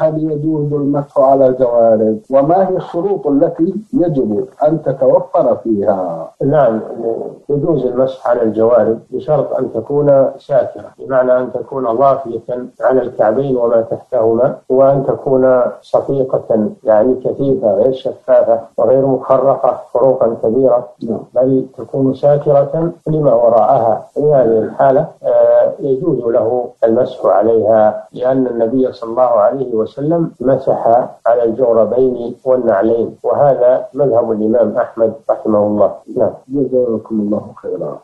هل يجوز المسح على الجوارب وما هي الشروط التي يجب أن تتوفر فيها؟ نعم يجوز المسح على الجوارب بشرط أن تكون ساترة بمعنى أن تكون ضافية على الكعبين وما تحتهما وأن تكون صفيقة يعني كثيفة غير شفافة وغير مخرقة فروقا كبيرة نعم. بل تكون ساترة لما وراءها. في هذه الحالة آه، يجوز له المسح عليها لأن النبي صلى الله عليه وسلم مسح على الجوربين والنعلين وهذا مذهب الإمام أحمد رحمه الله. نعم. جزاكم الله خيرا.